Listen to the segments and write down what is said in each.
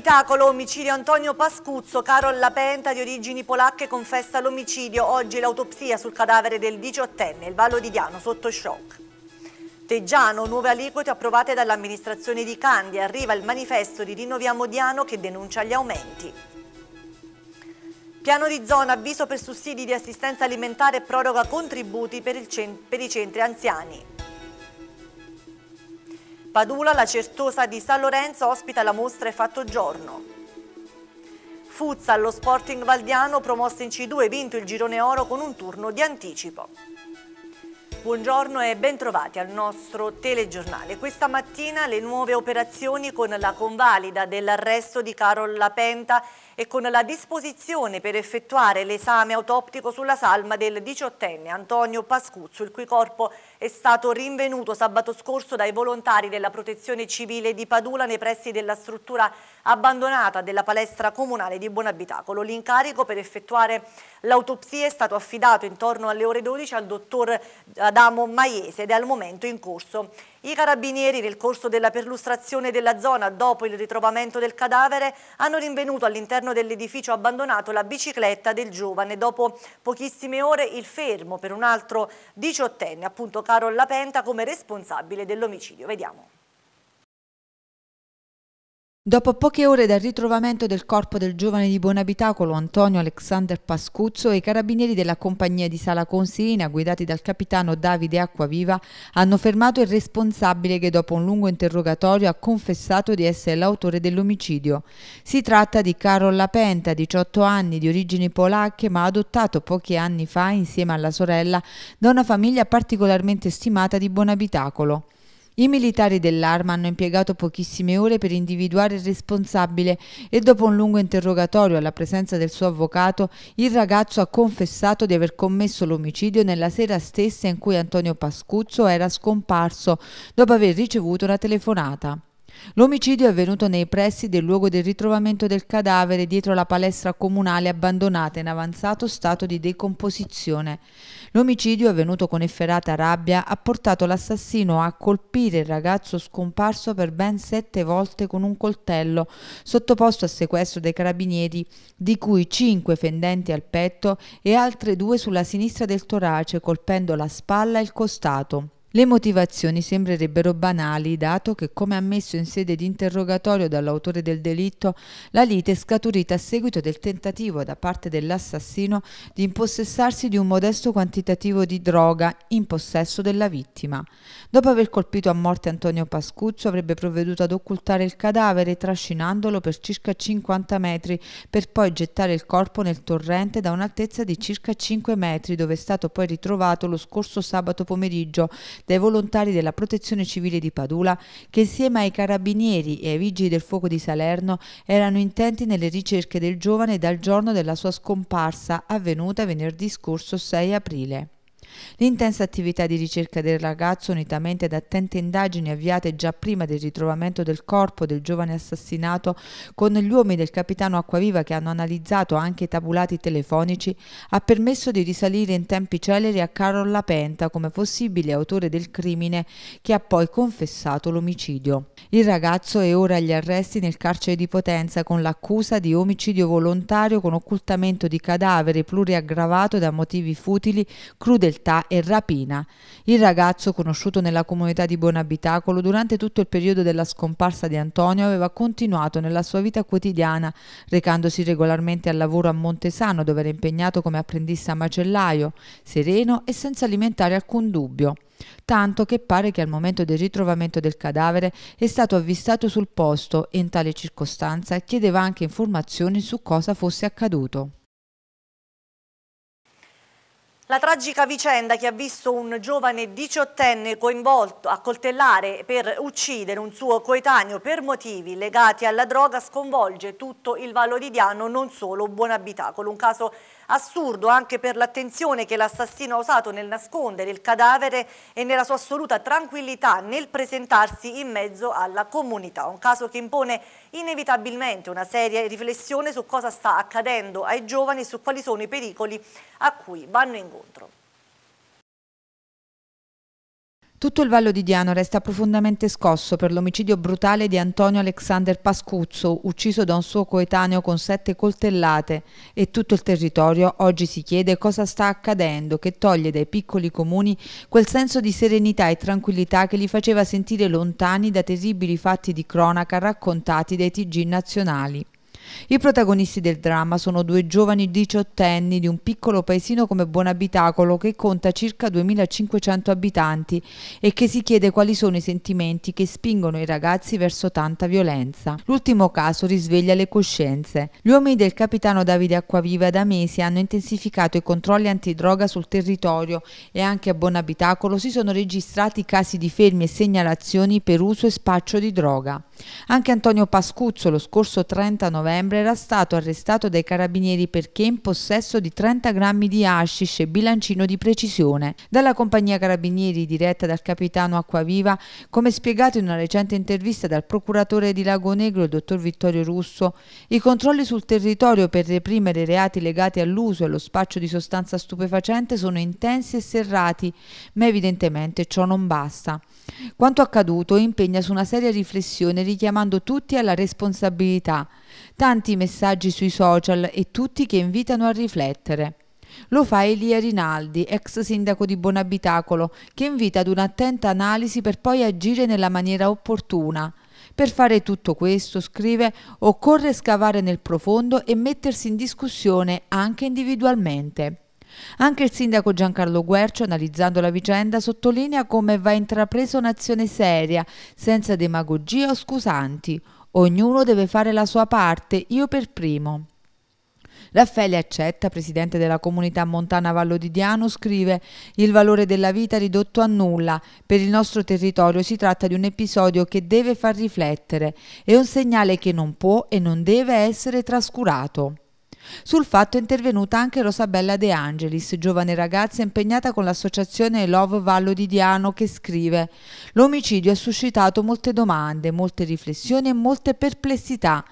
abitacolo, omicidio Antonio Pascuzzo, Carol Lapenta di origini polacche confessa l'omicidio. Oggi l'autopsia sul cadavere del diciottenne, il Vallo di Diano sotto shock. Teggiano, nuove aliquote approvate dall'amministrazione di Candia. Arriva il manifesto di Rinnoviamo Diano che denuncia gli aumenti. Piano di zona, avviso per sussidi di assistenza alimentare e proroga contributi per, per i centri anziani. Padula, la certosa di San Lorenzo, ospita la mostra e fatto giorno. Fuzza, allo Sporting Valdiano, promosso in C2, vinto il girone oro con un turno di anticipo. Buongiorno e bentrovati al nostro telegiornale. Questa mattina le nuove operazioni con la convalida dell'arresto di Carol Lapenta e con la disposizione per effettuare l'esame autoptico sulla salma del diciottenne Antonio Pascuzzo, il cui corpo è stato rinvenuto sabato scorso dai volontari della protezione civile di Padula nei pressi della struttura abbandonata della palestra comunale di Buonabitacolo. L'incarico per effettuare l'autopsia è stato affidato intorno alle ore 12 al dottor Adamo Maiese ed è al momento in corso i carabinieri nel corso della perlustrazione della zona dopo il ritrovamento del cadavere hanno rinvenuto all'interno dell'edificio abbandonato la bicicletta del giovane. Dopo pochissime ore il fermo per un altro diciottenne, appunto Carol Lapenta, come responsabile dell'omicidio. Vediamo. Dopo poche ore dal ritrovamento del corpo del giovane di Buonabitacolo Antonio Alexander Pascuzzo, i carabinieri della compagnia di Sala Consilina, guidati dal capitano Davide Acquaviva, hanno fermato il responsabile che dopo un lungo interrogatorio ha confessato di essere l'autore dell'omicidio. Si tratta di Karol Lapenta, 18 anni, di origini polacche, ma adottato pochi anni fa insieme alla sorella da una famiglia particolarmente stimata di Buonabitacolo. I militari dell'arma hanno impiegato pochissime ore per individuare il responsabile e dopo un lungo interrogatorio alla presenza del suo avvocato, il ragazzo ha confessato di aver commesso l'omicidio nella sera stessa in cui Antonio Pascuzzo era scomparso dopo aver ricevuto una telefonata. L'omicidio è avvenuto nei pressi del luogo del ritrovamento del cadavere dietro la palestra comunale abbandonata in avanzato stato di decomposizione. L'omicidio, avvenuto con efferata rabbia, ha portato l'assassino a colpire il ragazzo scomparso per ben sette volte con un coltello, sottoposto a sequestro dai carabinieri, di cui cinque fendenti al petto e altre due sulla sinistra del torace, colpendo la spalla e il costato. Le motivazioni sembrerebbero banali, dato che, come ammesso in sede di interrogatorio dall'autore del delitto, la lite è scaturita a seguito del tentativo da parte dell'assassino di impossessarsi di un modesto quantitativo di droga in possesso della vittima. Dopo aver colpito a morte Antonio Pascuzzo, avrebbe provveduto ad occultare il cadavere trascinandolo per circa 50 metri, per poi gettare il corpo nel torrente da un'altezza di circa 5 metri, dove è stato poi ritrovato lo scorso sabato pomeriggio dai volontari della Protezione Civile di Padula che insieme ai carabinieri e ai vigili del fuoco di Salerno erano intenti nelle ricerche del giovane dal giorno della sua scomparsa avvenuta venerdì scorso 6 aprile. L'intensa attività di ricerca del ragazzo, unitamente ad attente indagini avviate già prima del ritrovamento del corpo del giovane assassinato, con gli uomini del capitano Acquaviva che hanno analizzato anche i tabulati telefonici, ha permesso di risalire in tempi celeri a Carol Lapenta come possibile autore del crimine che ha poi confessato l'omicidio. Il ragazzo è ora agli arresti nel carcere di Potenza con l'accusa di omicidio volontario con occultamento di cadavere pluriaggravato da motivi futili, crudeltà crudeltà e rapina. Il ragazzo, conosciuto nella comunità di Buonabitacolo, durante tutto il periodo della scomparsa di Antonio aveva continuato nella sua vita quotidiana, recandosi regolarmente al lavoro a Montesano, dove era impegnato come apprendista macellaio, sereno e senza alimentare alcun dubbio tanto che pare che al momento del ritrovamento del cadavere è stato avvistato sul posto e in tale circostanza chiedeva anche informazioni su cosa fosse accaduto. La tragica vicenda che ha visto un giovane diciottenne coinvolto a coltellare per uccidere un suo coetaneo per motivi legati alla droga sconvolge tutto il Vallo di Diano, non solo Buonabitacolo. Un caso assurdo anche per l'attenzione che l'assassino ha usato nel nascondere il cadavere e nella sua assoluta tranquillità nel presentarsi in mezzo alla comunità. Un caso che impone inevitabilmente una seria riflessione su cosa sta accadendo ai giovani e su quali sono i pericoli a cui vanno incontro. Tutto il Vallo di Diano resta profondamente scosso per l'omicidio brutale di Antonio Alexander Pascuzzo, ucciso da un suo coetaneo con sette coltellate, e tutto il territorio oggi si chiede cosa sta accadendo che toglie dai piccoli comuni quel senso di serenità e tranquillità che li faceva sentire lontani da terribili fatti di cronaca raccontati dai TG nazionali. I protagonisti del dramma sono due giovani diciottenni di un piccolo paesino come Buonabitacolo che conta circa 2500 abitanti e che si chiede quali sono i sentimenti che spingono i ragazzi verso tanta violenza. L'ultimo caso risveglia le coscienze. Gli uomini del capitano Davide Acquaviva da mesi hanno intensificato i controlli antidroga sul territorio e anche a Buonabitacolo si sono registrati casi di fermi e segnalazioni per uso e spaccio di droga. Anche Antonio Pascuzzo lo scorso 30 novembre era stato arrestato dai carabinieri perché in possesso di 30 grammi di hashish e bilancino di precisione. Dalla compagnia carabinieri diretta dal capitano Acquaviva, come spiegato in una recente intervista dal procuratore di Lago Negro, il dottor Vittorio Russo, i controlli sul territorio per reprimere reati legati all'uso e allo spaccio di sostanza stupefacente sono intensi e serrati, ma evidentemente ciò non basta. Quanto accaduto impegna su una seria riflessione richiamando tutti alla responsabilità. Tanti messaggi sui social e tutti che invitano a riflettere. Lo fa Elia Rinaldi, ex sindaco di Bonabitacolo, che invita ad un'attenta analisi per poi agire nella maniera opportuna. Per fare tutto questo, scrive, occorre scavare nel profondo e mettersi in discussione anche individualmente. Anche il sindaco Giancarlo Guercio, analizzando la vicenda, sottolinea come va intrapresa un'azione seria, senza demagogia o scusanti. Ognuno deve fare la sua parte, io per primo. Raffaele Accetta, presidente della comunità montana Vallo di Diano, scrive Il valore della vita ridotto a nulla. Per il nostro territorio si tratta di un episodio che deve far riflettere. È un segnale che non può e non deve essere trascurato. Sul fatto è intervenuta anche Rosabella De Angelis, giovane ragazza impegnata con l'associazione Love Vallo di Diano che scrive L'omicidio ha suscitato molte domande, molte riflessioni e molte perplessità.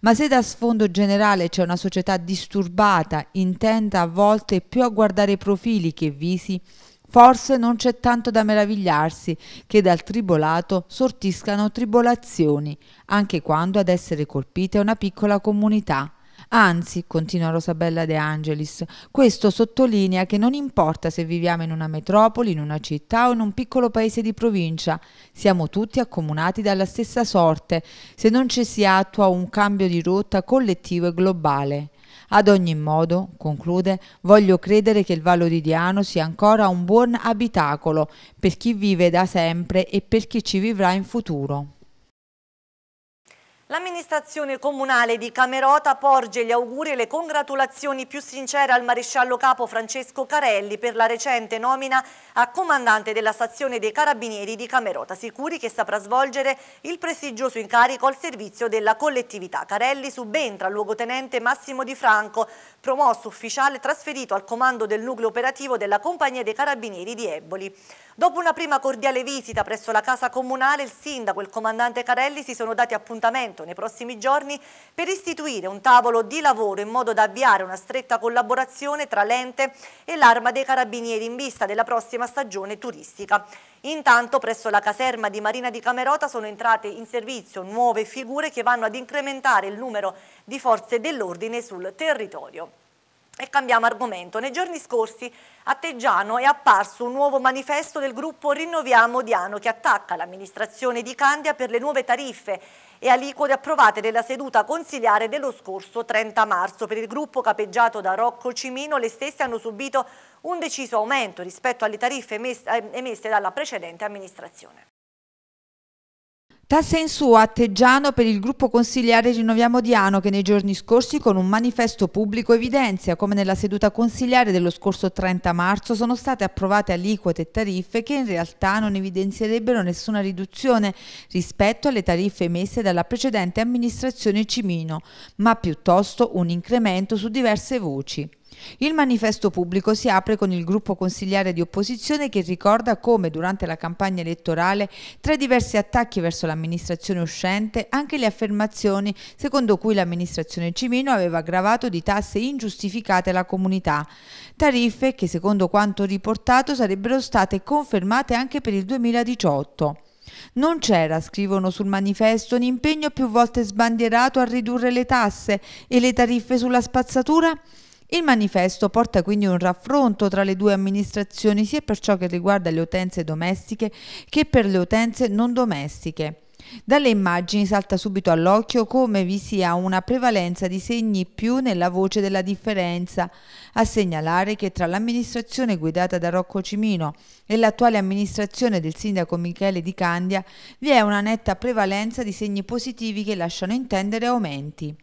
Ma se da sfondo generale c'è una società disturbata, intenta a volte più a guardare profili che visi, forse non c'è tanto da meravigliarsi che dal tribolato sortiscano tribolazioni, anche quando ad essere colpita è una piccola comunità. Anzi, continua Rosabella De Angelis, questo sottolinea che non importa se viviamo in una metropoli, in una città o in un piccolo paese di provincia, siamo tutti accomunati dalla stessa sorte se non ci si attua un cambio di rotta collettivo e globale. Ad ogni modo, conclude, voglio credere che il Vallo di Diano sia ancora un buon abitacolo per chi vive da sempre e per chi ci vivrà in futuro. L'amministrazione comunale di Camerota porge gli auguri e le congratulazioni più sincere al maresciallo capo Francesco Carelli per la recente nomina a comandante della stazione dei Carabinieri di Camerota, sicuri che saprà svolgere il prestigioso incarico al servizio della collettività. Carelli subentra al luogotenente Massimo Di Franco, promosso ufficiale trasferito al comando del nucleo operativo della Compagnia dei Carabinieri di Eboli. Dopo una prima cordiale visita presso la casa comunale, il sindaco e il comandante Carelli si sono dati appuntamento nei prossimi giorni per istituire un tavolo di lavoro in modo da avviare una stretta collaborazione tra l'ente e l'arma dei carabinieri in vista della prossima stagione turistica. Intanto presso la caserma di Marina di Camerota sono entrate in servizio nuove figure che vanno ad incrementare il numero di forze dell'ordine sul territorio. E cambiamo argomento. Nei giorni scorsi a Teggiano è apparso un nuovo manifesto del gruppo Rinnoviamo Diano che attacca l'amministrazione di Candia per le nuove tariffe e aliquote approvate nella seduta consigliare dello scorso 30 marzo. Per il gruppo capeggiato da Rocco Cimino le stesse hanno subito un deciso aumento rispetto alle tariffe emesse dalla precedente amministrazione. Tasse in su a Teggiano per il gruppo consigliare Rinnoviamo Diano che nei giorni scorsi con un manifesto pubblico evidenzia come nella seduta consigliare dello scorso 30 marzo sono state approvate aliquote e tariffe che in realtà non evidenzierebbero nessuna riduzione rispetto alle tariffe emesse dalla precedente amministrazione Cimino, ma piuttosto un incremento su diverse voci. Il manifesto pubblico si apre con il gruppo consigliare di opposizione che ricorda come durante la campagna elettorale, tra i diversi attacchi verso l'amministrazione uscente, anche le affermazioni secondo cui l'amministrazione Cimino aveva aggravato di tasse ingiustificate la comunità, tariffe che secondo quanto riportato sarebbero state confermate anche per il 2018. Non c'era, scrivono sul manifesto, un impegno più volte sbandierato a ridurre le tasse e le tariffe sulla spazzatura? Il manifesto porta quindi un raffronto tra le due amministrazioni sia per ciò che riguarda le utenze domestiche che per le utenze non domestiche. Dalle immagini salta subito all'occhio come vi sia una prevalenza di segni più nella voce della differenza, a segnalare che tra l'amministrazione guidata da Rocco Cimino e l'attuale amministrazione del sindaco Michele Di Candia vi è una netta prevalenza di segni positivi che lasciano intendere aumenti.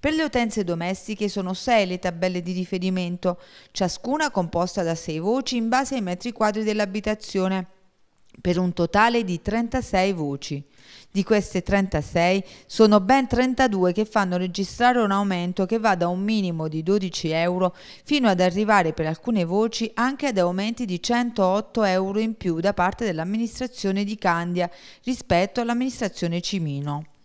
Per le utenze domestiche sono sei le tabelle di riferimento, ciascuna composta da sei voci in base ai metri quadri dell'abitazione, per un totale di 36 voci. Di queste 36 sono ben 32 che fanno registrare un aumento che va da un minimo di 12 euro fino ad arrivare per alcune voci anche ad aumenti di 108 euro in più da parte dell'amministrazione di Candia rispetto all'amministrazione Cimino.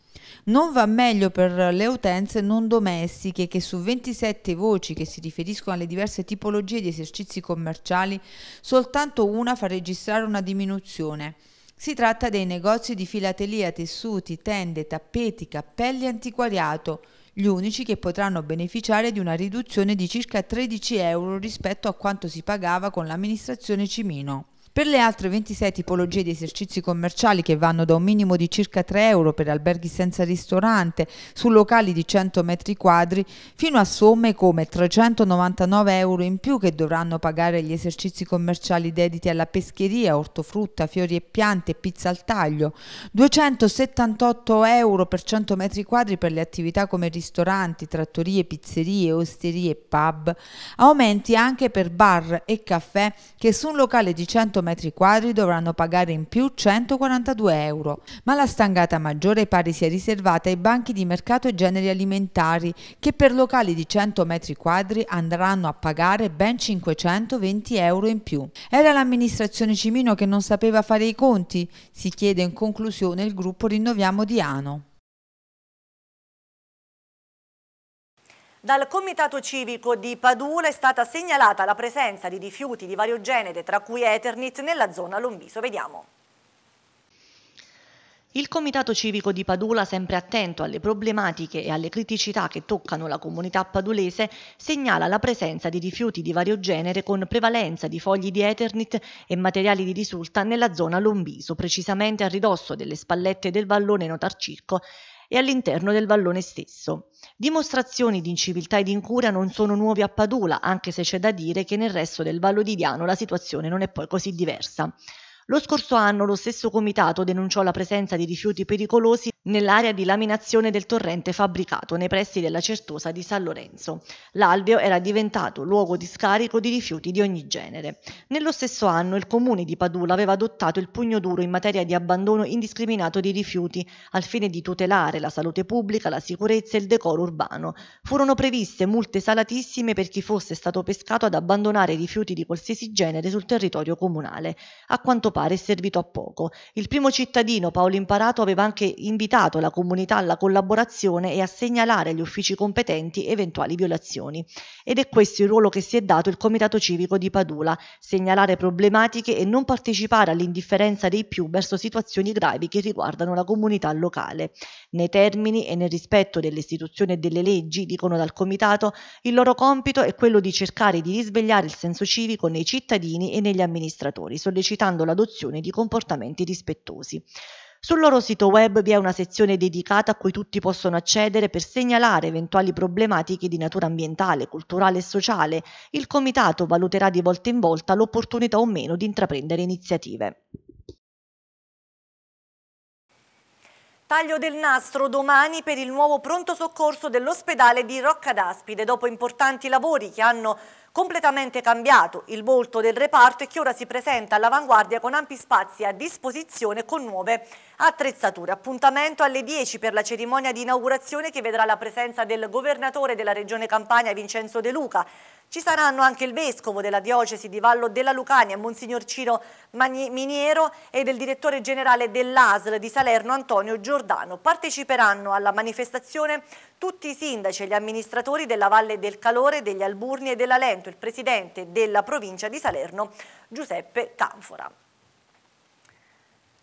Non va meglio per le utenze non domestiche che su 27 voci che si riferiscono alle diverse tipologie di esercizi commerciali, soltanto una fa registrare una diminuzione. Si tratta dei negozi di filatelia, tessuti, tende, tappeti, cappelli e antiquariato, gli unici che potranno beneficiare di una riduzione di circa 13 euro rispetto a quanto si pagava con l'amministrazione Cimino. Per le altre 26 tipologie di esercizi commerciali che vanno da un minimo di circa 3 euro per alberghi senza ristorante su locali di 100 metri quadri fino a somme come 399 euro in più che dovranno pagare gli esercizi commerciali dediti alla pescheria, ortofrutta, fiori e piante pizza al taglio, 278 euro per 100 metri quadri per le attività come ristoranti, trattorie, pizzerie, osterie e pub, aumenti anche per bar e caffè che su un locale di 100 metri quadri dovranno pagare in più 142 euro, ma la stangata maggiore pare sia riservata ai banchi di mercato e generi alimentari che per locali di 100 metri quadri andranno a pagare ben 520 euro in più. Era l'amministrazione Cimino che non sapeva fare i conti? Si chiede in conclusione il gruppo Rinnoviamo di Ano. Dal Comitato Civico di Padula è stata segnalata la presenza di rifiuti di vario genere, tra cui Eternit, nella zona Lombiso. Vediamo. Il Comitato Civico di Padula, sempre attento alle problematiche e alle criticità che toccano la comunità padulese, segnala la presenza di rifiuti di vario genere con prevalenza di fogli di Eternit e materiali di risulta nella zona Lombiso, precisamente a ridosso delle spallette del vallone Notarcirco e all'interno del vallone stesso. Dimostrazioni di inciviltà ed incuria non sono nuovi a Padula, anche se c'è da dire che nel resto del Vallo di Diano la situazione non è poi così diversa. Lo scorso anno lo stesso comitato denunciò la presenza di rifiuti pericolosi nell'area di laminazione del torrente fabbricato nei pressi della Certosa di San Lorenzo. L'alveo era diventato luogo di scarico di rifiuti di ogni genere. Nello stesso anno il comune di Padula aveva adottato il pugno duro in materia di abbandono indiscriminato di rifiuti al fine di tutelare la salute pubblica, la sicurezza e il decoro urbano. Furono previste multe salatissime per chi fosse stato pescato ad abbandonare rifiuti di qualsiasi genere sul territorio comunale. A quanto pare è servito a poco. Il primo cittadino, Paolo Imparato, aveva anche invitato la comunità alla collaborazione e a segnalare agli uffici competenti eventuali violazioni. Ed è questo il ruolo che si è dato il Comitato Civico di Padula, segnalare problematiche e non partecipare all'indifferenza dei più verso situazioni gravi che riguardano la comunità locale. Nei termini e nel rispetto delle istituzioni e delle leggi, dicono dal Comitato, il loro compito è quello di cercare di risvegliare il senso civico nei cittadini e negli amministratori, sollecitando l'adozione l'adozione di comportamenti rispettosi. Sul loro sito web vi è una sezione dedicata a cui tutti possono accedere per segnalare eventuali problematiche di natura ambientale, culturale e sociale. Il comitato valuterà di volta in volta l'opportunità o meno di intraprendere iniziative. Taglio del nastro domani per il nuovo pronto soccorso dell'ospedale di Rocca d'Aspide dopo importanti lavori che hanno completamente cambiato il volto del reparto e che ora si presenta all'avanguardia con ampi spazi a disposizione con nuove attrezzature. Appuntamento alle 10 per la cerimonia di inaugurazione che vedrà la presenza del governatore della regione Campania Vincenzo De Luca. Ci saranno anche il vescovo della diocesi di Vallo della Lucania, Monsignor Ciro Miniero e del direttore generale dell'ASL di Salerno, Antonio Giordano. Parteciperanno alla manifestazione tutti i sindaci e gli amministratori della Valle del Calore, degli Alburni e della Lento, il presidente della provincia di Salerno, Giuseppe Canfora.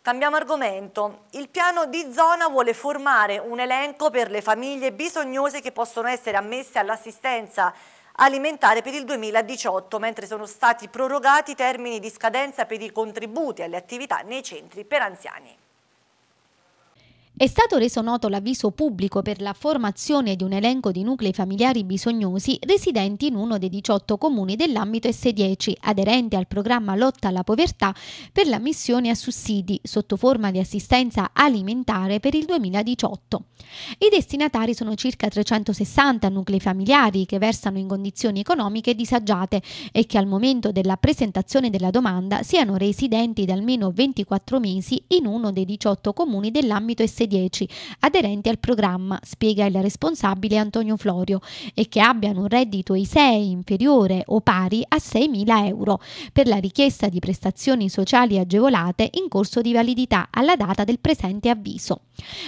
Cambiamo argomento. Il piano di zona vuole formare un elenco per le famiglie bisognose che possono essere ammesse all'assistenza alimentare per il 2018, mentre sono stati prorogati i termini di scadenza per i contributi alle attività nei centri per anziani. È stato reso noto l'avviso pubblico per la formazione di un elenco di nuclei familiari bisognosi residenti in uno dei 18 comuni dell'ambito S10, aderenti al programma Lotta alla povertà per la missione a sussidi sotto forma di assistenza alimentare per il 2018. I destinatari sono circa 360 nuclei familiari che versano in condizioni economiche disagiate e che al momento della presentazione della domanda siano residenti da almeno 24 mesi in uno dei 18 comuni dell'ambito S10 10 aderenti al programma, spiega il responsabile Antonio Florio, e che abbiano un reddito ISEE inferiore o pari a 6.000 euro per la richiesta di prestazioni sociali agevolate in corso di validità alla data del presente avviso.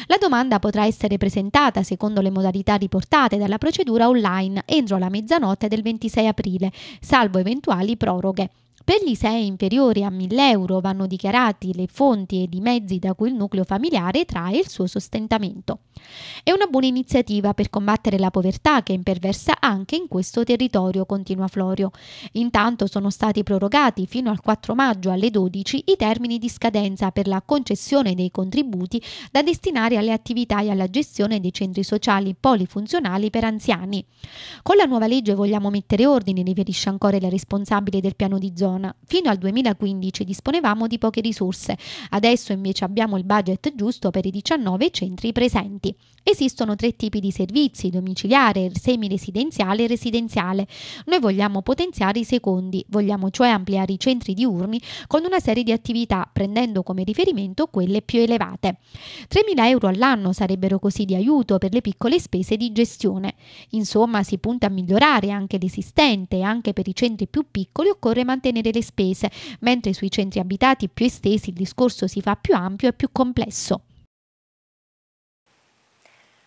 La domanda potrà essere presentata secondo le modalità riportate dalla procedura online entro la mezzanotte del 26 aprile, salvo eventuali proroghe. Per gli ISEE inferiori a 1000 euro vanno dichiarati le fonti ed i mezzi da cui il nucleo familiare trae il suo sostentamento. È una buona iniziativa per combattere la povertà che imperversa anche in questo territorio, continua Florio. Intanto sono stati prorogati fino al 4 maggio alle 12 i termini di scadenza per la concessione dei contributi da destinare alle attività e alla gestione dei centri sociali polifunzionali per anziani. Con la nuova legge vogliamo mettere ordine, riferisce ancora il responsabile del piano di zona zona. Fino al 2015 disponevamo di poche risorse, adesso invece abbiamo il budget giusto per i 19 centri presenti. Esistono tre tipi di servizi, domiciliare, semi-residenziale e residenziale. Noi vogliamo potenziare i secondi, vogliamo cioè ampliare i centri diurni con una serie di attività, prendendo come riferimento quelle più elevate. 3.000 euro all'anno sarebbero così di aiuto per le piccole spese di gestione. Insomma, si punta a migliorare anche l'esistente e anche per i centri più piccoli occorre mantenere le spese, mentre sui centri abitati più estesi il discorso si fa più ampio e più complesso.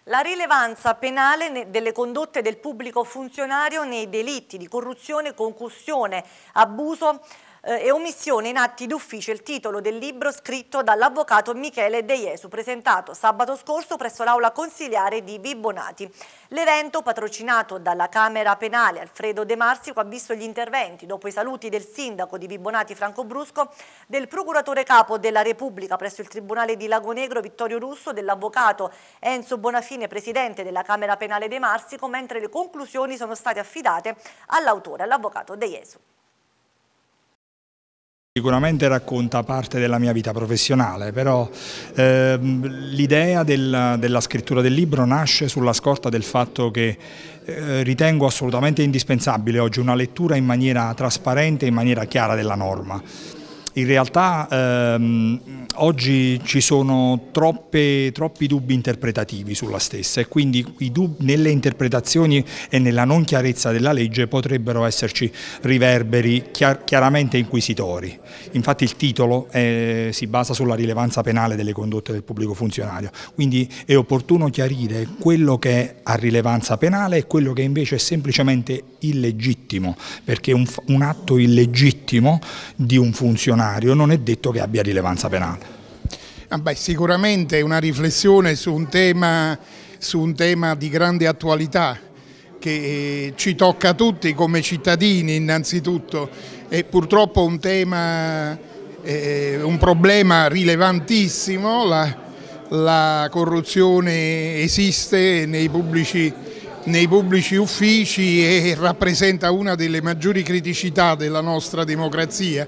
La rilevanza penale delle condotte del pubblico funzionario nei delitti di corruzione, concussione, abuso eh, e omissione in atti d'ufficio il titolo del libro scritto dall'avvocato Michele De Jesu, presentato sabato scorso presso l'aula consiliare di Vibonati. L'evento, patrocinato dalla Camera Penale Alfredo De Marsico, ha visto gli interventi, dopo i saluti del sindaco di Vibonati Franco Brusco, del procuratore capo della Repubblica presso il Tribunale di Lago Negro Vittorio Russo, dell'avvocato Enzo Bonafine, presidente della Camera Penale De Marsico, mentre le conclusioni sono state affidate all'autore, all'avvocato De Jesu. Sicuramente racconta parte della mia vita professionale, però ehm, l'idea del, della scrittura del libro nasce sulla scorta del fatto che eh, ritengo assolutamente indispensabile oggi una lettura in maniera trasparente in maniera chiara della norma. In realtà ehm, oggi ci sono troppe, troppi dubbi interpretativi sulla stessa e quindi nelle interpretazioni e nella non chiarezza della legge potrebbero esserci riverberi chiar, chiaramente inquisitori. Infatti il titolo è, si basa sulla rilevanza penale delle condotte del pubblico funzionario, quindi è opportuno chiarire quello che ha rilevanza penale e quello che invece è semplicemente illegittimo, perché un, un atto illegittimo di un funzionario funzionario non è detto che abbia rilevanza penale. Ah beh, sicuramente è una riflessione su un, tema, su un tema di grande attualità che ci tocca a tutti come cittadini innanzitutto. E purtroppo un tema, eh, un problema rilevantissimo, la, la corruzione esiste nei pubblici, nei pubblici uffici e rappresenta una delle maggiori criticità della nostra democrazia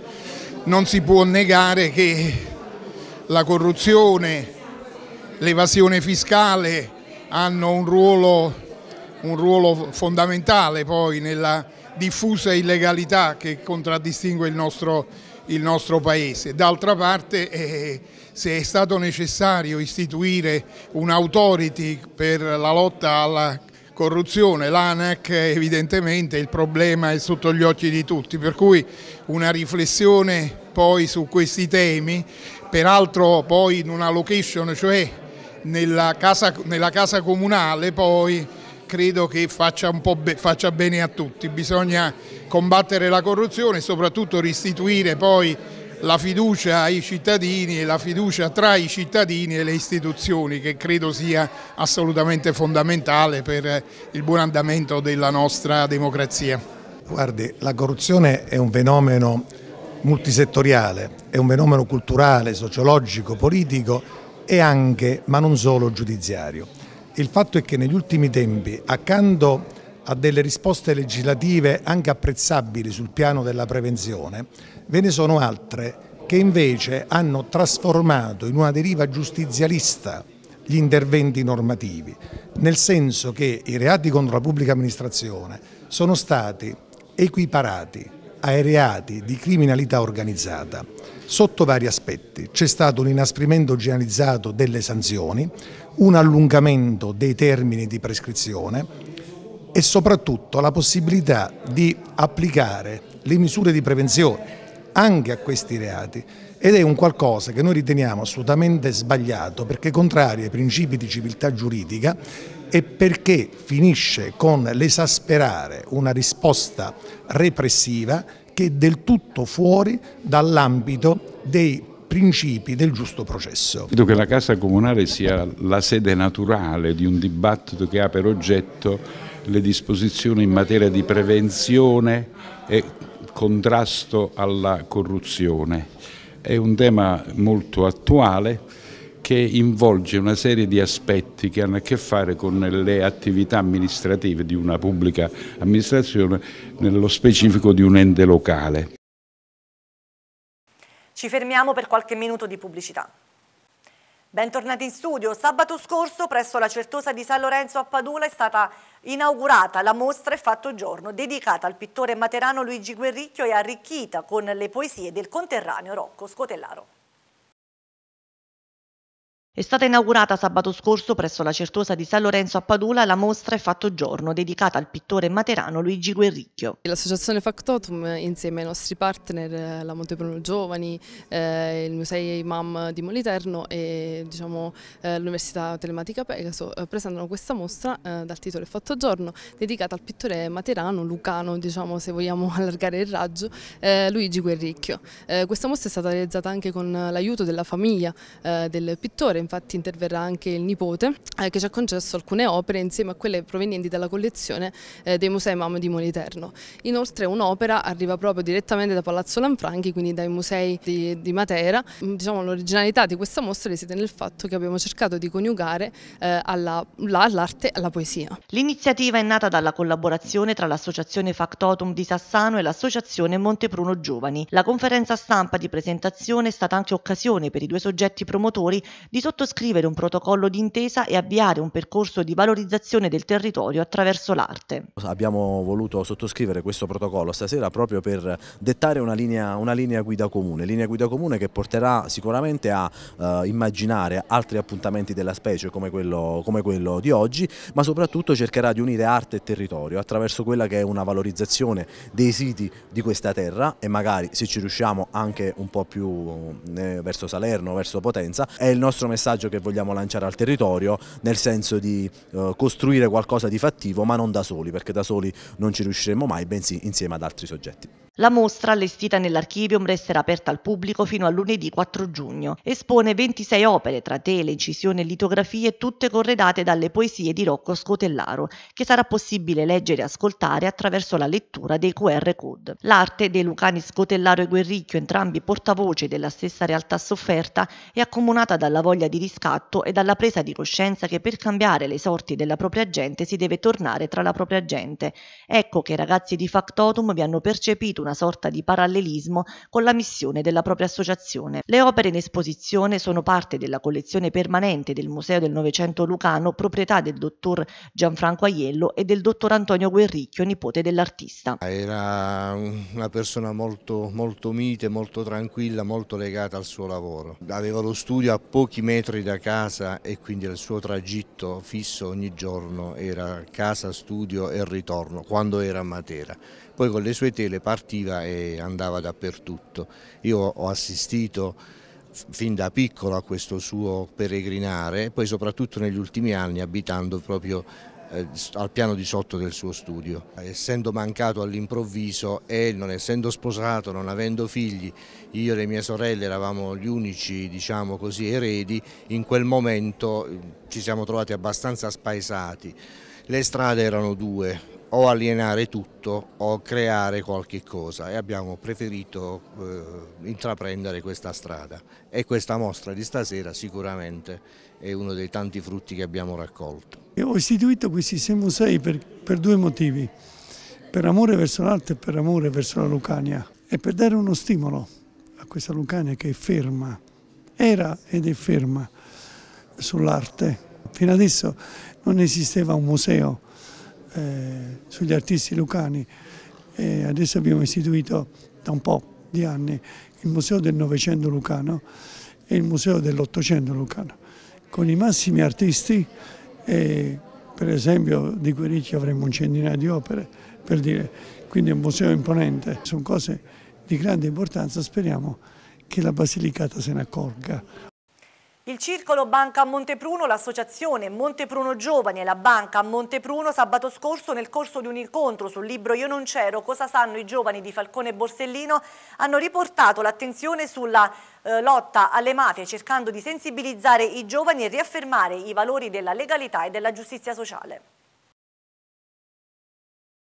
non si può negare che la corruzione, l'evasione fiscale hanno un ruolo, un ruolo, fondamentale poi nella diffusa illegalità che contraddistingue il nostro, il nostro Paese. D'altra parte eh, se è stato necessario istituire un'autority per la lotta alla corruzione, l'ANAC evidentemente il problema è sotto gli occhi di tutti, per cui una riflessione poi su questi temi, peraltro poi in una location, cioè nella casa, nella casa comunale poi credo che faccia, be faccia bene a tutti, bisogna combattere la corruzione e soprattutto restituire poi la fiducia ai cittadini e la fiducia tra i cittadini e le istituzioni che credo sia assolutamente fondamentale per il buon andamento della nostra democrazia. Guardi, la corruzione è un fenomeno multisettoriale, è un fenomeno culturale, sociologico, politico e anche, ma non solo, giudiziario. Il fatto è che negli ultimi tempi, accanto a delle risposte legislative anche apprezzabili sul piano della prevenzione, ve ne sono altre che invece hanno trasformato in una deriva giustizialista gli interventi normativi, nel senso che i reati contro la pubblica amministrazione sono stati equiparati ai reati di criminalità organizzata sotto vari aspetti. C'è stato un inasprimento generalizzato delle sanzioni, un allungamento dei termini di prescrizione e soprattutto la possibilità di applicare le misure di prevenzione anche a questi reati ed è un qualcosa che noi riteniamo assolutamente sbagliato perché contrario ai principi di civiltà giuridica e perché finisce con l'esasperare una risposta repressiva che è del tutto fuori dall'ambito dei principi del giusto processo. Credo che la Casa Comunale sia la sede naturale di un dibattito che ha per oggetto le disposizioni in materia di prevenzione e contrasto alla corruzione. È un tema molto attuale che involge una serie di aspetti che hanno a che fare con le attività amministrative di una pubblica amministrazione, nello specifico di un ente locale. Ci fermiamo per qualche minuto di pubblicità. Bentornati in studio. Sabato scorso presso la Certosa di San Lorenzo a Padula è stata inaugurata la mostra fatto giorno, dedicata al pittore materano Luigi Guerricchio e arricchita con le poesie del conterraneo Rocco Scotellaro. È stata inaugurata sabato scorso presso la Certosa di San Lorenzo a Padula la mostra È fatto giorno, dedicata al pittore materano Luigi Guerricchio. L'associazione Factotum insieme ai nostri partner, la Montepruno Giovani, eh, il Musei Imam di Moliterno e diciamo, eh, l'Università Telematica Pegaso eh, presentano questa mostra eh, dal titolo È fatto giorno, dedicata al pittore materano, lucano, diciamo, se vogliamo allargare il raggio, eh, Luigi Guerricchio. Eh, questa mostra è stata realizzata anche con l'aiuto della famiglia del pittore, infatti interverrà anche il nipote eh, che ci ha concesso alcune opere insieme a quelle provenienti dalla collezione eh, dei Musei Mam di Moliterno. Inoltre un'opera arriva proprio direttamente da Palazzo Lanfranchi, quindi dai musei di, di Matera. Mm, diciamo, l'originalità di questa mostra risiede nel fatto che abbiamo cercato di coniugare eh, all'arte e alla poesia. L'iniziativa è nata dalla collaborazione tra l'associazione Factotum di Sassano e l'associazione Montepruno Giovani. La conferenza stampa di presentazione è stata anche occasione per i due soggetti promotori di sottoscrivere un protocollo d'intesa e avviare un percorso di valorizzazione del territorio attraverso l'arte. Abbiamo voluto sottoscrivere questo protocollo stasera proprio per dettare una linea, una linea guida comune, linea guida comune che porterà sicuramente a uh, immaginare altri appuntamenti della specie come quello, come quello di oggi, ma soprattutto cercherà di unire arte e territorio attraverso quella che è una valorizzazione dei siti di questa terra e magari se ci riusciamo anche un po' più eh, verso Salerno, verso Potenza, è il nostro messaggio messaggio che vogliamo lanciare al territorio nel senso di eh, costruire qualcosa di fattivo ma non da soli perché da soli non ci riusciremo mai bensì insieme ad altri soggetti. La mostra, allestita nell'Archivium, resterà aperta al pubblico fino a lunedì 4 giugno. Espone 26 opere tra tele, incisioni e litografie, tutte corredate dalle poesie di Rocco Scotellaro, che sarà possibile leggere e ascoltare attraverso la lettura dei QR code. L'arte dei Lucani Scotellaro e Guerricchio, entrambi portavoce della stessa realtà sofferta, è accomunata dalla voglia di riscatto e dalla presa di coscienza che per cambiare le sorti della propria gente si deve tornare tra la propria gente. Ecco che i ragazzi di Factotum vi hanno percepito una sorta di parallelismo con la missione della propria associazione. Le opere in esposizione sono parte della collezione permanente del Museo del Novecento Lucano, proprietà del dottor Gianfranco Aiello e del dottor Antonio Guerricchio, nipote dell'artista. Era una persona molto, molto mite, molto tranquilla, molto legata al suo lavoro. Aveva lo studio a pochi metri da casa e quindi il suo tragitto fisso ogni giorno era casa, studio e ritorno quando era a Matera. Poi con le sue tele partiva e andava dappertutto. Io ho assistito fin da piccolo a questo suo peregrinare, poi soprattutto negli ultimi anni abitando proprio eh, al piano di sotto del suo studio. Essendo mancato all'improvviso e non essendo sposato, non avendo figli, io e le mie sorelle eravamo gli unici diciamo così, eredi, in quel momento eh, ci siamo trovati abbastanza spaesati. Le strade erano due, o alienare tutto o creare qualche cosa. E abbiamo preferito eh, intraprendere questa strada. E questa mostra di stasera sicuramente è uno dei tanti frutti che abbiamo raccolto. Io ho istituito questi sei musei per, per due motivi, per amore verso l'arte e per amore verso la Lucania. E per dare uno stimolo a questa Lucania che è ferma, era ed è ferma sull'arte. Fino adesso non esisteva un museo eh, sugli artisti lucani. E adesso abbiamo istituito da un po' di anni il Museo del Novecento Lucano e il Museo dell'Ottocento Lucano. Con i massimi artisti e per esempio di Guericci avremo un centinaio di opere, per dire, quindi è un museo imponente, sono cose di grande importanza, speriamo che la Basilicata se ne accorga. Il Circolo Banca Montepruno, l'associazione Montepruno Giovani e la Banca Montepruno sabato scorso nel corso di un incontro sul libro Io non c'ero, cosa sanno i giovani di Falcone e Borsellino, hanno riportato l'attenzione sulla eh, lotta alle mafie cercando di sensibilizzare i giovani e riaffermare i valori della legalità e della giustizia sociale.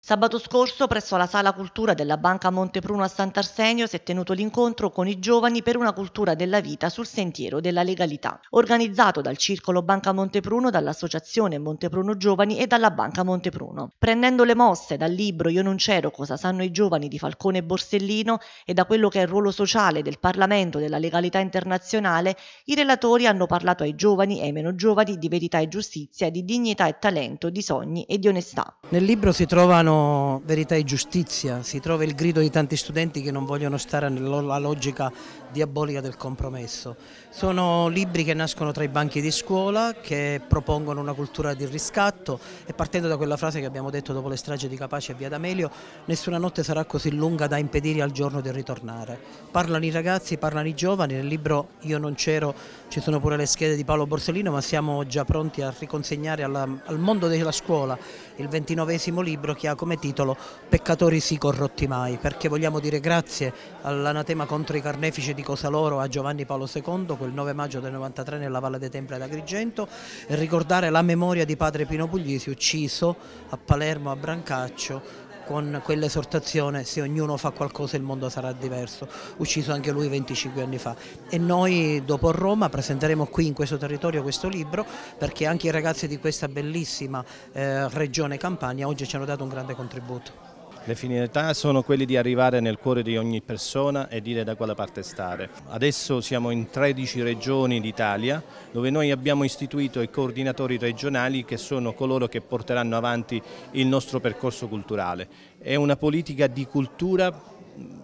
Sabato scorso, presso la Sala Cultura della Banca Montepruno a Sant'Arsenio, si è tenuto l'incontro con i giovani per una cultura della vita sul sentiero della legalità, organizzato dal Circolo Banca Montepruno, dall'Associazione Montepruno Giovani e dalla Banca Montepruno. Prendendo le mosse dal libro Io non c'ero, cosa sanno i giovani di Falcone Borsellino e da quello che è il ruolo sociale del Parlamento della legalità internazionale, i relatori hanno parlato ai giovani e ai meno giovani di verità e giustizia, di dignità e talento, di sogni e di onestà. Nel libro si trovano verità e giustizia, si trova il grido di tanti studenti che non vogliono stare nella logica diabolica del compromesso. Sono libri che nascono tra i banchi di scuola, che propongono una cultura di riscatto e partendo da quella frase che abbiamo detto dopo le stragi di Capace e Via D'Amelio, nessuna notte sarà così lunga da impedire al giorno di ritornare. Parlano i ragazzi, parlano i giovani, nel libro Io non c'ero, ci sono pure le schede di Paolo Borsellino, ma siamo già pronti a riconsegnare alla, al mondo della scuola il ventinovesimo libro che ha come titolo Peccatori sì corrotti mai, perché vogliamo dire grazie all'anatema contro i carnefici di Cosaloro a Giovanni Paolo II quel 9 maggio del 93 nella Valle dei Templi ad Agrigento e ricordare la memoria di padre Pino Puglisi ucciso a Palermo a Brancaccio con quell'esortazione se ognuno fa qualcosa il mondo sarà diverso, ucciso anche lui 25 anni fa. E noi dopo Roma presenteremo qui in questo territorio questo libro perché anche i ragazzi di questa bellissima eh, regione Campania oggi ci hanno dato un grande contributo. Le finalità sono quelle di arrivare nel cuore di ogni persona e dire da quale parte stare. Adesso siamo in 13 regioni d'Italia dove noi abbiamo istituito i coordinatori regionali che sono coloro che porteranno avanti il nostro percorso culturale. È una politica di cultura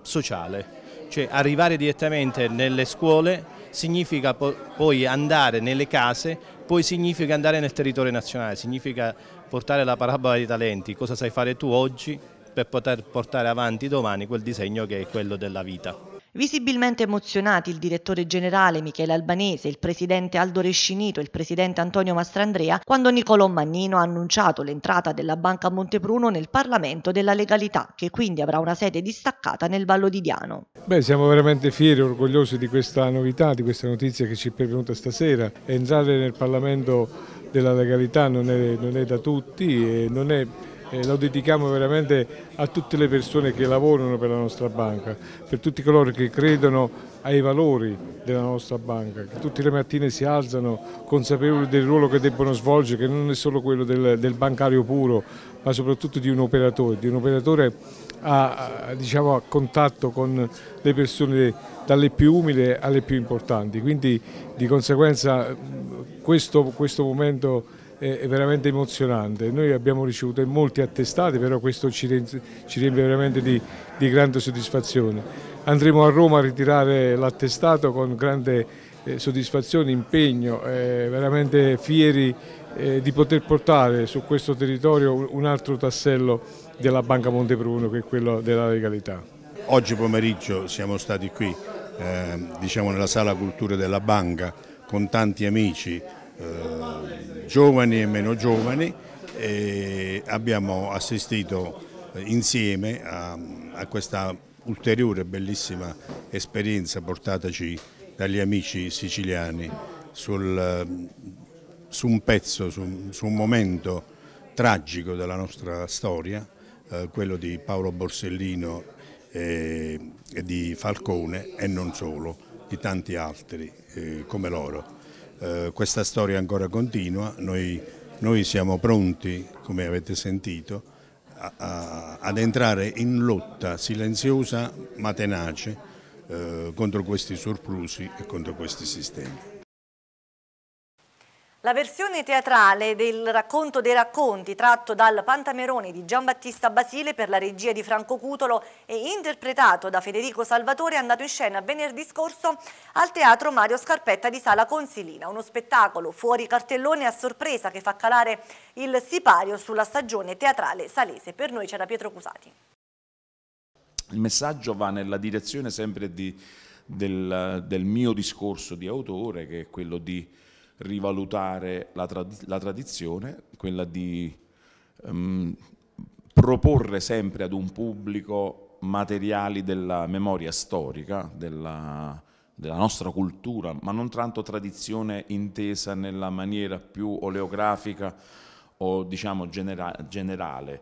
sociale, cioè arrivare direttamente nelle scuole significa poi andare nelle case, poi significa andare nel territorio nazionale, significa portare la parabola dei talenti, cosa sai fare tu oggi per poter portare avanti domani quel disegno che è quello della vita. Visibilmente emozionati il direttore generale Michele Albanese, il presidente Aldo Rescinito e il presidente Antonio Mastrandrea quando Nicolò Mannino ha annunciato l'entrata della Banca Montepruno nel Parlamento della legalità, che quindi avrà una sede distaccata nel Vallo di Diano. Beh, siamo veramente fieri e orgogliosi di questa novità, di questa notizia che ci è pervenuta stasera. Entrare nel Parlamento della legalità non è, non è da tutti e non è lo dedichiamo veramente a tutte le persone che lavorano per la nostra banca, per tutti coloro che credono ai valori della nostra banca, che tutte le mattine si alzano consapevoli del ruolo che debbono svolgere, che non è solo quello del, del bancario puro, ma soprattutto di un operatore, di un operatore a, a, diciamo, a contatto con le persone dalle più umili alle più importanti. Quindi di conseguenza questo, questo momento è veramente emozionante. Noi abbiamo ricevuto molti attestati, però questo ci, riempie veramente di, di grande soddisfazione. Andremo a Roma a ritirare l'attestato con grande eh, soddisfazione, impegno, eh, veramente fieri eh, di poter portare su questo territorio un altro tassello della Banca Montepruno che è quello della legalità. Oggi pomeriggio siamo stati qui eh, diciamo nella sala cultura della banca con tanti amici eh, giovani e meno giovani e abbiamo assistito insieme a, a questa ulteriore bellissima esperienza portataci dagli amici siciliani sul, su un pezzo, su, su, un momento tragico della nostra storia, eh, quello di Paolo Borsellino e, e, di Falcone e non solo, di tanti altri eh, come loro. Eh, questa storia ancora continua, noi, noi siamo pronti, come avete sentito, a, ad entrare in lotta silenziosa ma tenace eh, contro questi sorprusi e contro questi sistemi. La versione teatrale del racconto dei racconti tratto dal Pantamerone di Giambattista Basile per la regia di Franco Cutolo e interpretato da Federico Salvatore è andato in scena venerdì scorso al Teatro Mario Scarpetta di Sala Consilina, uno spettacolo fuori cartellone a sorpresa che fa calare il sipario sulla stagione teatrale salese. Per noi c'era Pietro Cusati. Il messaggio va nella direzione sempre di, del, del mio discorso di autore che è quello di rivalutare la, trad la tradizione, quella di um, proporre sempre ad un pubblico materiali della memoria storica, della, della nostra cultura, ma non tanto tradizione intesa nella maniera più oleografica o diciamo genera generale.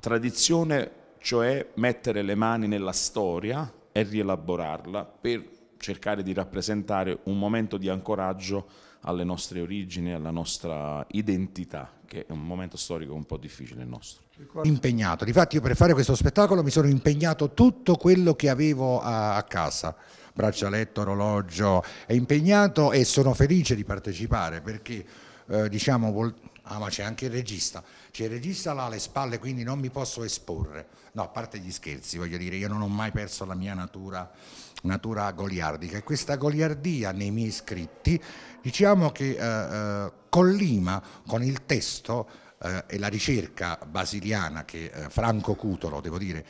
Tradizione, cioè mettere le mani nella storia e rielaborarla per cercare di rappresentare un momento di ancoraggio alle nostre origini, alla nostra identità, che è un momento storico un po' difficile il nostro. Impegnato, difatti io per fare questo spettacolo mi sono impegnato tutto quello che avevo a, a casa, braccialetto, orologio, è impegnato e sono felice di partecipare perché eh, diciamo, ah ma c'è anche il regista, c'è il regista là alle spalle quindi non mi posso esporre, no a parte gli scherzi voglio dire, io non ho mai perso la mia natura natura goliardica e questa goliardia nei miei scritti diciamo che eh, eh, collima con il testo eh, e la ricerca basiliana che eh, Franco Cutolo, devo dire,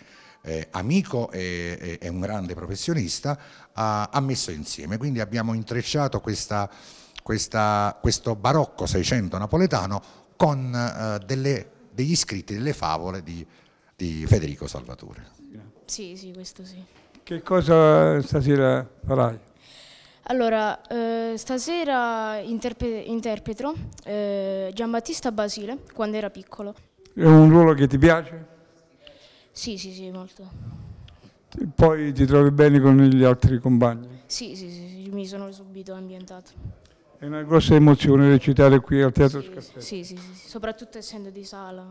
amico e, e, un grande professionista, ha, ha, messo insieme. Quindi abbiamo intrecciato questa, questa, questo barocco 600 napoletano con eh, delle, degli scritti, delle favole di, di Federico Salvatore. Sì, sì, questo sì. Che cosa stasera farai? Allora, eh, stasera interpre interpreto eh, Giambattista Basile quando era piccolo. È un ruolo che ti piace? Sì, sì, sì, molto. Poi ti trovi bene con gli altri compagni? Sì, sì, sì, sì mi sono subito ambientato. È una grossa emozione recitare qui al Teatro sì, Scaffetto? Sì, sì, sì, soprattutto essendo di sala.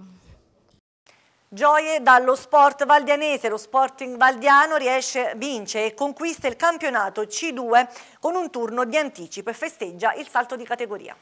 Gioie dallo sport valdianese, lo Sporting Valdiano riesce, vince e conquista il campionato C2 con un turno di anticipo e festeggia il salto di categoria.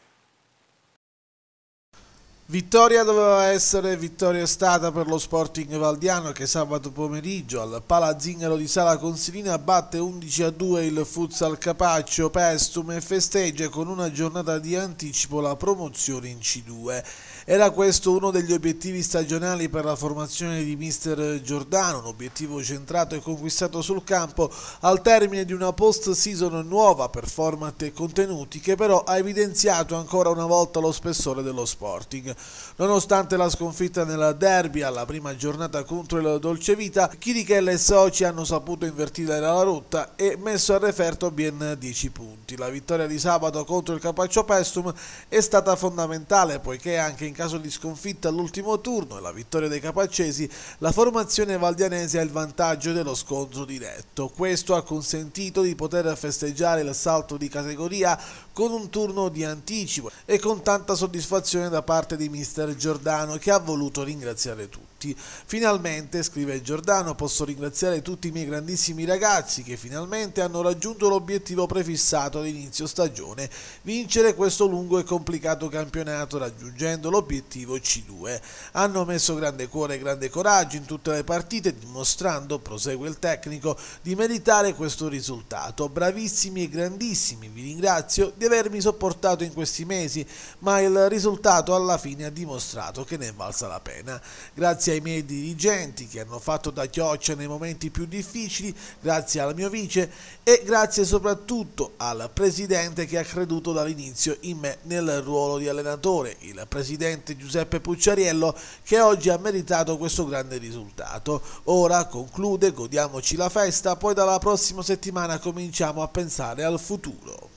Vittoria doveva essere, vittoria è stata per lo Sporting Valdiano che sabato pomeriggio al Palazzingaro di Sala Consilina batte 11 a 2 il Futsal Capaccio Pestum e festeggia con una giornata di anticipo la promozione in C2. Era questo uno degli obiettivi stagionali per la formazione di mister Giordano, un obiettivo centrato e conquistato sul campo al termine di una post-season nuova per format e contenuti che però ha evidenziato ancora una volta lo spessore dello Sporting. Nonostante la sconfitta nella derby alla prima giornata contro il Dolcevita, Chirichella e Soci hanno saputo invertire la rotta e messo a referto ben 10 punti. La vittoria di sabato contro il Capaccio Pestum è stata fondamentale poiché anche in caso di sconfitta all'ultimo turno e la vittoria dei capaccesi, la formazione valdianese ha il vantaggio dello scontro diretto. Questo ha consentito di poter festeggiare il salto di categoria con un turno di anticipo e con tanta soddisfazione da parte di mister Giordano che ha voluto ringraziare tutti. Tutti. Finalmente, scrive Giordano, posso ringraziare tutti i miei grandissimi ragazzi che finalmente hanno raggiunto l'obiettivo prefissato all'inizio stagione, vincere questo lungo e complicato campionato raggiungendo l'obiettivo C2. Hanno messo grande cuore e grande coraggio in tutte le partite dimostrando, prosegue il tecnico, di meritare questo risultato. Bravissimi e grandissimi, vi ringrazio di avermi sopportato in questi mesi, ma il risultato alla fine ha dimostrato che ne è valsa la pena. Grazie ai miei dirigenti che hanno fatto da chioccia nei momenti più difficili, grazie al mio vice e grazie soprattutto al presidente che ha creduto dall'inizio in me nel ruolo di allenatore, il presidente Giuseppe Pucciariello che oggi ha meritato questo grande risultato. Ora conclude, godiamoci la festa, poi dalla prossima settimana cominciamo a pensare al futuro.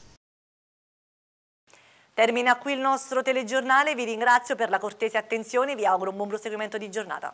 Termina qui il nostro telegiornale, vi ringrazio per la cortese attenzione e vi auguro un buon proseguimento di giornata.